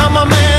I'm a man.